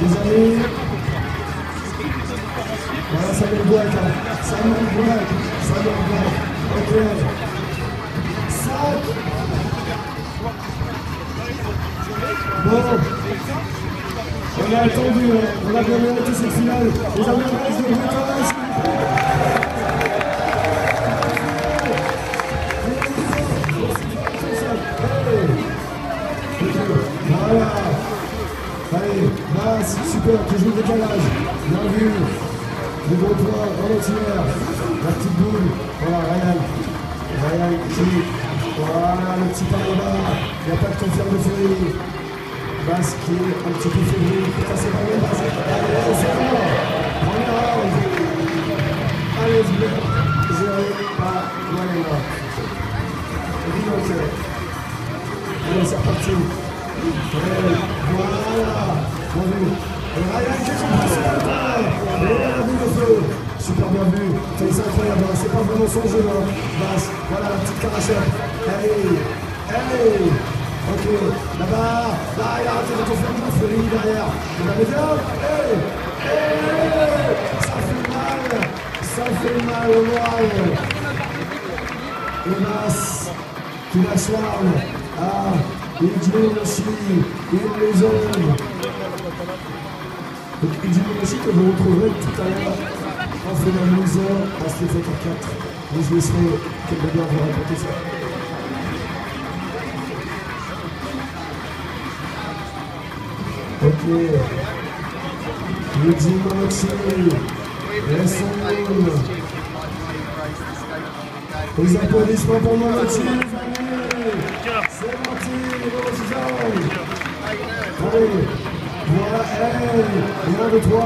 Les amis, voilà, ça me bloque, ça me bloque, ça me bloque. Ok. 5. Bon. On a attendu, on a bien mérité cette finale. Les reste de. Voilà. Allez, super, tu joues le décalage. Bien vu. Le gros dans l'auxiliaire. La petite boule. Voilà, Ryan. Ryan qui. Voilà, le petit par. Il n'y a pas de confirme de. Bas qui est un petit peu fébrile. Putain, c'est pas bien, Bas. Allez, c'est bon. Premier round. Allez, zéro, pas. Allez, c'est reparti. Voilà. Bien vu. Ryan qui est la. Super bien vu. C'est incroyable. C'est pas vraiment son jeu. Hein. Basse. Voilà la petite carachette. Hey. Hey. Ok. Là-bas. Là, derrière. Ça fait mal. Ça fait mal au moral. Et Basse qui la. Ah, il aussi, il les. Donc il dit aussi que vous retrouverez tout à l'heure en finale loser à Street Fighter 4. Mais je laisserai quelqu'un vous raconter ça. Ok. Luigi Monochi. Laissons les applaudissements pour les amis. C'est parti, Allez, voilà, hey, rien de toi.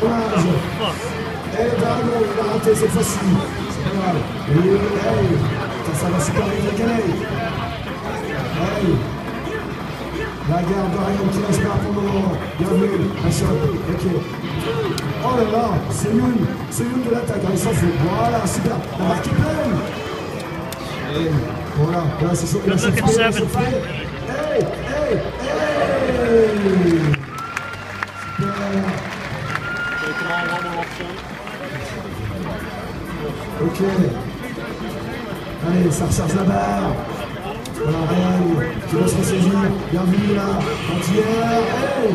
Dommage. Et Dragon, il a raté cette fois-ci. C'est pas mal. Et hey, ça, va super. Hey. La guerre de Ryan qui lâche pas pour le moment. Bienvenue, un. Ok. Oh là là, c'est Youn. C'est Youn de l'attaque. Il s'en fout. Voilà, super. La marque est pleine. Et voilà. Là, c'est chaud. A seven. chauffé. Hey, hey, hey. Super. Ok. Allez, ça recharge la barre. Voilà, Ryan qui va se ressaisir. Bienvenue là. Entière. Hey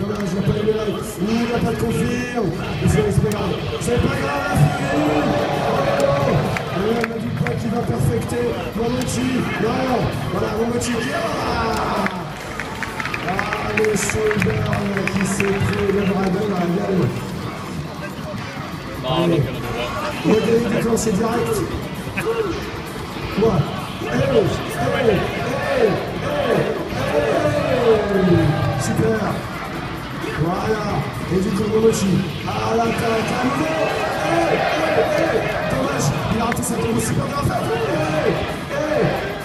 Dommage, il n'a pas le like. Il n'a pas de confirme. C'est pas grave. C'est pas grave, la. Oh Et là, on a dit pas qui va perfecter. Momochi. Non. Voilà, Momochi qui. Ah Ah, le shoulder qui s'est pris le dragon dans la gueule. No, I'm not going to do that. Il a gagné déclenché direct. Quoi Hey, Super. Voilà. Et du. Dommage, il a raté sa super bien faite Hey,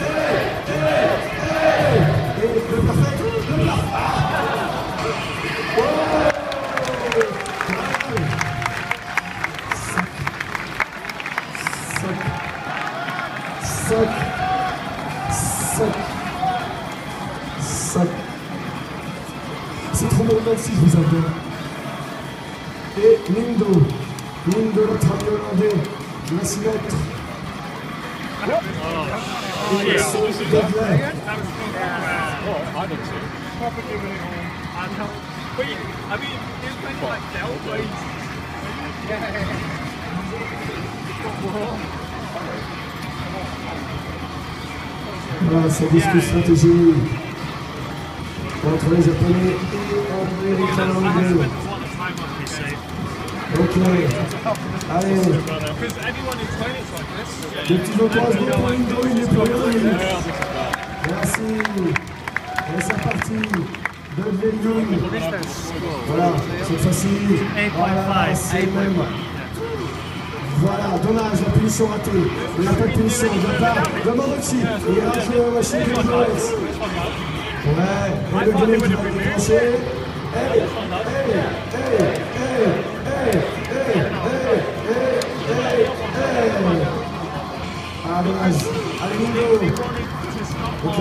Et Lindo. Lindo, notre ami hollandais, qui va s'y mettre. Et le son de Dudley. Oh, I did too. But you, I mean, it was kind of like Delta. Voilà, ça disque stratégie entre les Japonais et Américains anglais. Ok. Allez, les petits encouragements pour Lindo, il n'est plus rien. Merci. Et c'est reparti. Dudley Young. Voilà, cette fois-ci. Voilà, c'est même. Voilà, dommage, la punition ratée. Il n'y a pas de punition, il n'y a pas de Momochi. Il rate le machine de Flores. Ouais, et le Guinée qui va déclencher. Hey, hey, Allez, Mingo. Ok.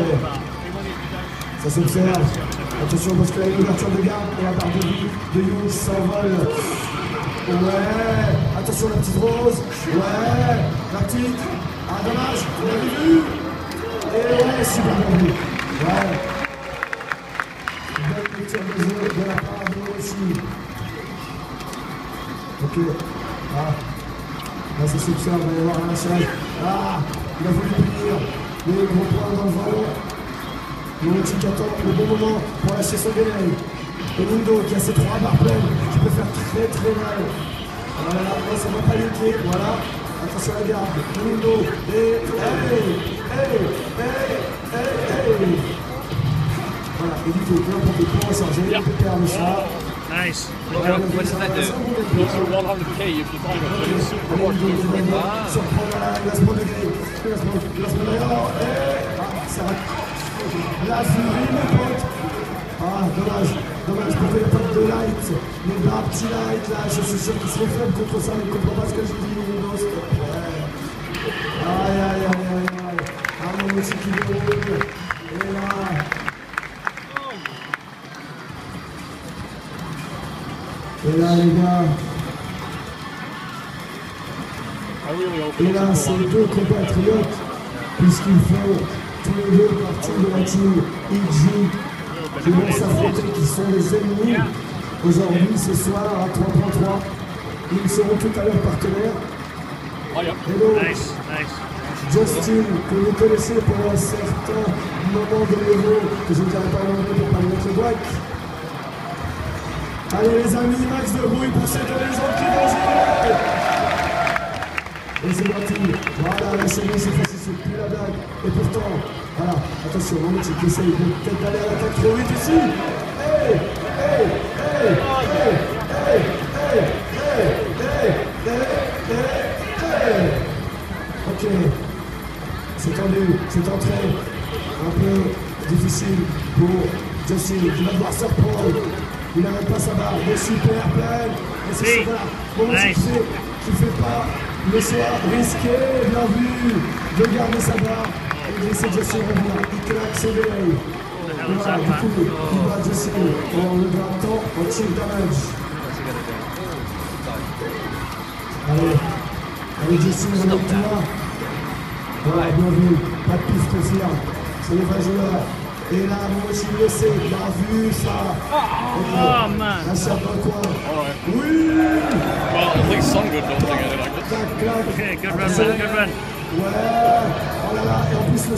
Ça s'observe. Attention parce qu'il y a une ouverture de garde et la barre de de Young s'envole. Ouais, attention la petite rose. Ouais, la petite. Ah dommage, vous l'avez vu Et ouais, super bien vu. Ouais. Belle lecture de de la part de aussi. Ok. Ah. Là, ça s'observe, il va y avoir un lâchage. Ah, il a voulu punir. Les gros points dans le. Momochi qui attend le bon moment pour lâcher son délai. Et Mundo qui a ses trois barres pleines, qui peut faire très très mal. Voilà, là, ça ne va pas lutter, voilà. Attention à la garde. Mundo, et hey, hey, hey, hey, hey. Voilà, évitez, peu importe le point, ça j'ai le pépère, le chat. Nice. Voilà, what does that? Do? Goes for 100k if you find it, but it's super hard to do. Ah. Ah, dommage. Dommage pour les potes de light. Les bas petits light là, je suis sûr qu'ils seront faibles contre ça, mais ils ne comprennent pas ce que je dis, doesn't c'est go on. deux compatriotes, puisqu'ils font tous les deux partie de la team IG, qui vont s'affronter, qui sont les ennemis. Aujourd'hui, ce soir, à 3.3, ils seront tout à l'heure partenaires. Hello. Justin, que vous connaissez pour un certain moment de l'Euro, que je ne dirai pas en anglais pour pas lui mettre. Allez les amis, max de bruit pour cette légende qui Et c'est parti, voilà, la série cette fois-ci c'est plus la blague. Et pourtant, voilà, attention, mon mec qui essaye peut-être d'aller à l'attaque trop vite ici. Hey, hey, hey, hey, hey, hey, hey, hey, hey, hey. Ok, c'est tendu, c'est entré. Un peu difficile pour Justin qui va devoir se reprendre. Il n'arrête pas sa barre, il est super pleine. Et c'est Oui. voilà. Bon, Nice. qui fait, qui fait pas le choix risqué, bien vu, de garder sa barre et de laisser Justin revenir. Il claque délai. Et voilà, du coup, il va Justin en le grattant en chill damage. Allez, allez Justin, remets-toi. Voilà, bien vu, pas de piste aussi là. C'est le vrai joueur. Et là, moi aussi blessé, il a vu ça. Oh, man. Chape dans le coin. Alright. Oui Well, at least some good don't think I did like this. Tac, clac. Okay, good run, man, good run. Ouais Oh là là, et en plus le